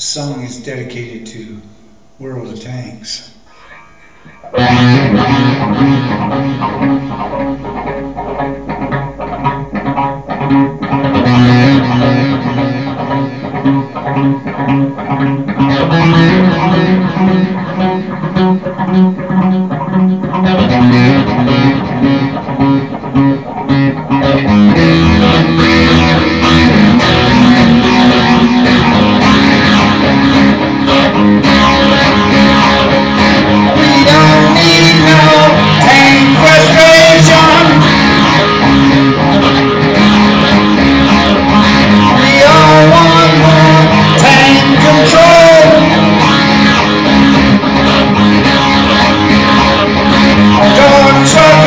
song is dedicated to World of Tanks. Dog